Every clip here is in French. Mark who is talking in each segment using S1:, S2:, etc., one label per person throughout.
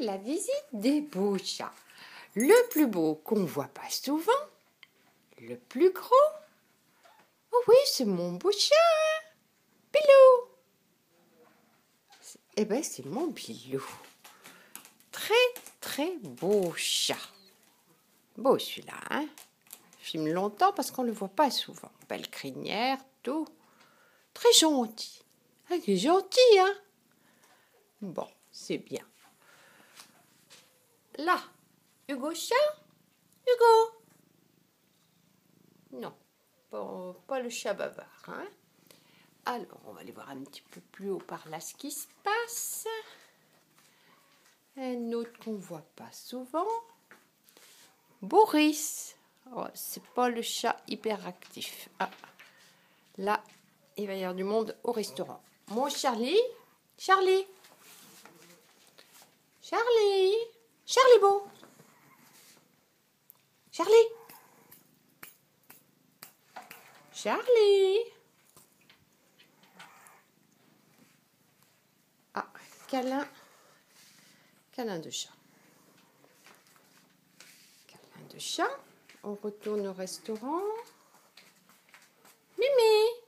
S1: la visite des beaux chats. Le plus beau qu'on voit pas souvent, le plus gros. Oh oui, c'est mon beau chat. Pilou. Eh ben, c'est mon Pilou. Très, très beau chat. Beau celui-là, hein Filme longtemps parce qu'on ne le voit pas souvent. Belle crinière, tout. Très gentil. Ah, il est gentil, hein Bon, c'est bien. Là, Hugo chat Hugo Non, pas, le chat bavard. Hein Alors, on va aller voir un petit peu plus haut par là ce qui se passe. Un autre qu'on voit pas souvent. Boris. Oh, c'est pas le chat hyperactif. Ah. Là, il va y avoir du monde au restaurant. Mon Charlie Charlie Charlie Charlie Charlie Charlie Ah, câlin. Câlin de chat. Câlin de chat. On retourne au restaurant. Mimi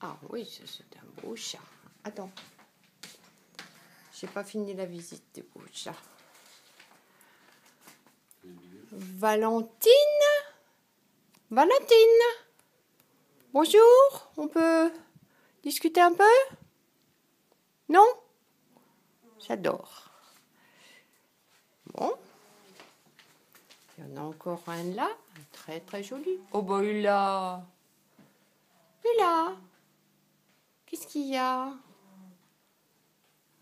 S1: Ah oui, c'est un beau chat. Attends. J'ai pas fini la visite des beaux chats. Valentine? Valentine? Bonjour, on peut discuter un peu? Non? J'adore. Bon. Il y en a encore un là, très très joli. Oh bah il là Il là Qu'est-ce qu'il y a?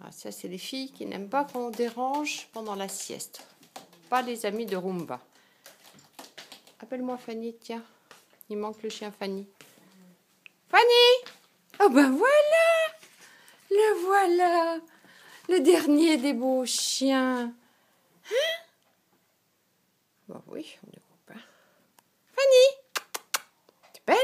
S1: Ah, ça, c'est les filles qui n'aiment pas qu'on dérange pendant la sieste. Pas les amis de Rumba. Appelle-moi Fanny, tiens. Il manque le chien Fanny. Fanny Oh ben voilà Le voilà Le dernier des beaux chiens. Hein? Bah oui, on ne coupe pas. Fanny Tu belle